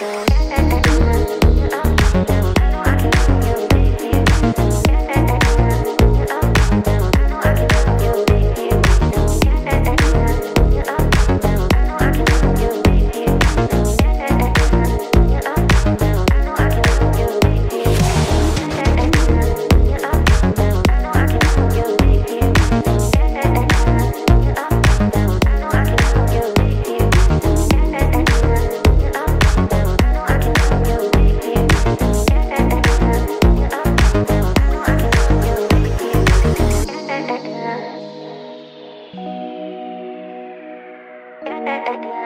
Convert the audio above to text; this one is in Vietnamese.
you. again.